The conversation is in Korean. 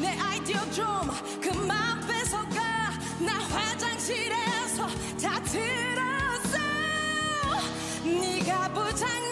내 아이디어 좀 그만 뺏어가. 나 화장실에서 다 들었어. 네가 부장